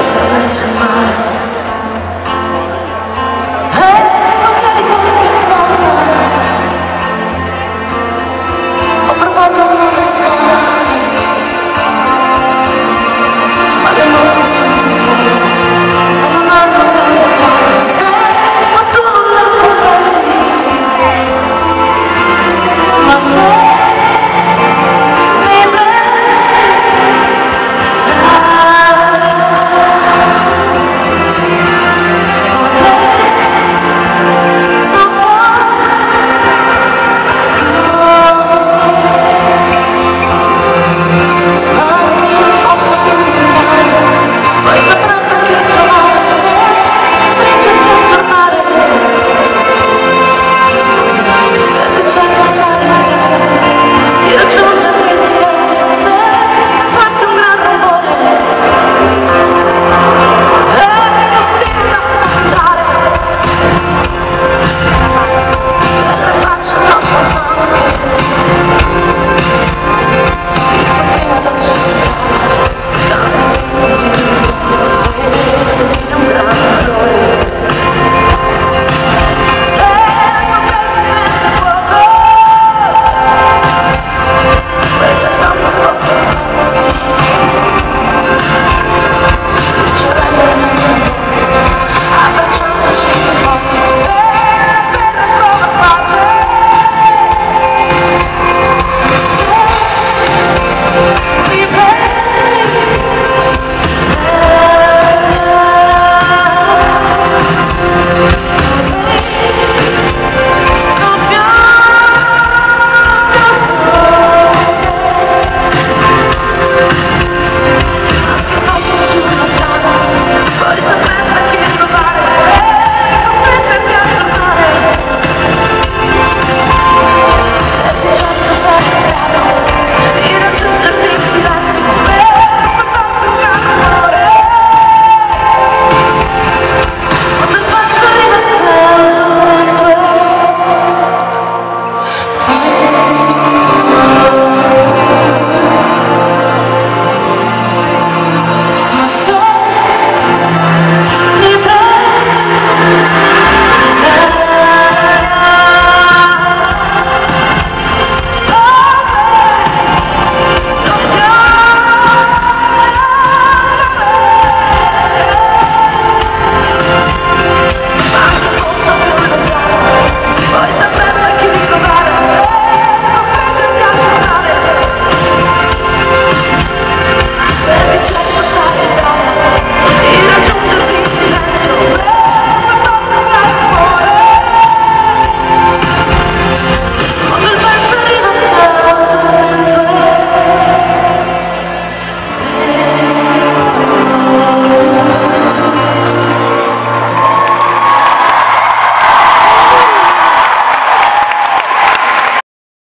was a